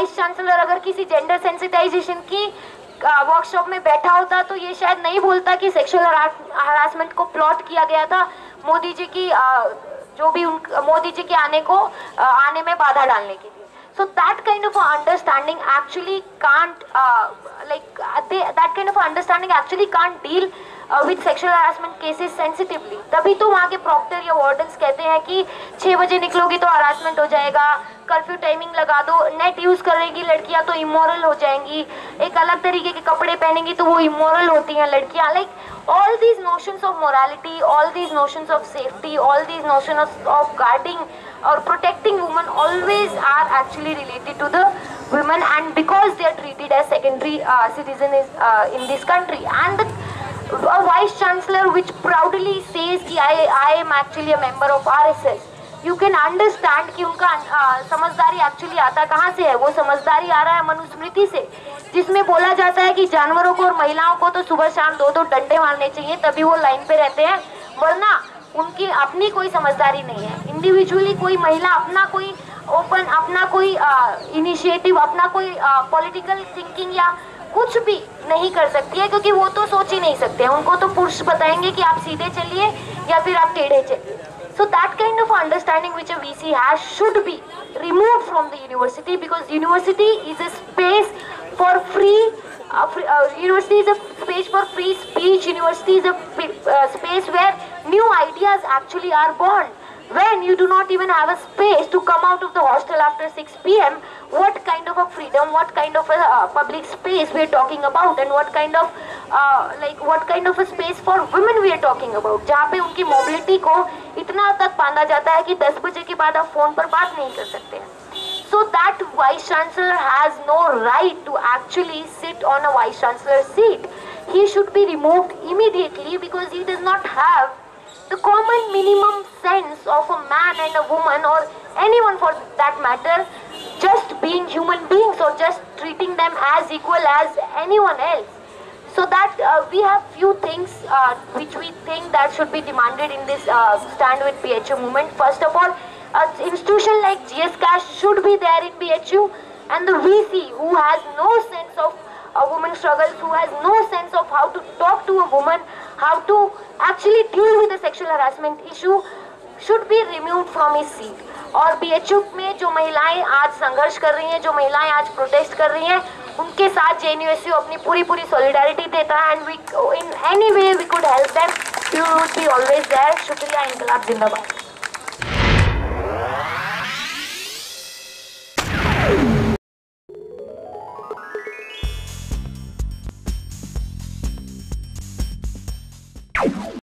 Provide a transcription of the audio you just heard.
Vice chancellor अगर किसी gender sensitisation की वर्कशॉप में बैठा होता तो ये शायद नहीं बोलता कि सेक्सुअल हरासमेंट को प्लॉट किया गया था। मोदी जी की जो भी उन मोदी जी के आने को आने में बाधा डालने के लिए। A understanding actually can't uh, like uh, they, that kind of understanding actually can't deal with sexual harassment cases sensitively तभी तो वहाँ के प्रॉक्टर या वार्डन्स कहते हैं कि छः बजे निकलोगे तो हरासमेंट हो जाएगा। कर्फ्यू टाइमिंग लगा दो। नेट यूज़ करेगी लड़कियाँ तो इमोरल हो जाएँगी। एक अलग तरीके के कपड़े पहनेंगी तो वो इमोरल होती हैं लड़कियाँ। Like all these notions of morality all these notions of safety all these notion of guarding और protecting woman always are actually related to the woman and because they are treated as secondary citizen in this country and chancellor which proudly says कि I, I am actually a member of RSS you can understand कि उनका uh, समझदारी actually आता कहाँ से है? वो समझदारी आ रहा है मनुस्मृति से जिसमें बोला जाता है कि जानवरों को और महिलाओं को तो सुबह शाम दो दो डंडे मारने चाहिए तभी वो लाइन पे रहते हैं वरना उनकी अपनी कोई समझदारी नहीं है। इंडिविजुअली कोई महिला अपना कोई ओपन अपना कोई इनिशिएटिव अपना कोई पॉलिटिकल थिंकिंग या कुछ भी नहीं कर सकती है, क्योंकि वो तो सोच ही नहीं सकते उनको तो पुरुष बताएँगे कि आप सीधे चलिए या फिर आप टेढ़े चलिए so that kind of understanding which we see has should be remove from the university because university is a space for free university is a space for free speech university is a space where new ideas actually are bond When you do not even have a space to come out of the hostel after 6 p.m., what kind of a freedom, what kind of a uh, public space we are talking about, and what kind of uh, like what kind of a space for women we are talking about, जहाँ पे उनकी mobility को इतना तक बांधा जाता है कि 10 बजे के बाद आप फोन पर बात नहीं कर सकते So that vice chancellor has no right to actually sit on a vice chancellor seat. He should be removed immediately because he does not have the common minimum sense of a man and a woman or anyone for that matter just being human beings or just treating them as equal as anyone else. So that uh, we have few things uh, which we think that should be demanded in this uh, stand with BHU movement. First of all an institution like GS Cash should be there in BHU and the VC who has no sense of a woman struggles, who has no sense of how to talk to a woman, how to actually deal with the sexual harassment issue should be removed from his seat. और you में जो महिलाएँ आज संघर्ष कर रही हैं, जो महिलाएँ आज प्रोटेस्ट कर रही हैं, उनके साथ J N U S U अपनी पूरी पूरी सॉलिडारिटी देता है and we in any way we could help them you would be always there शुक्रिया इंकलाब जिंदाबाद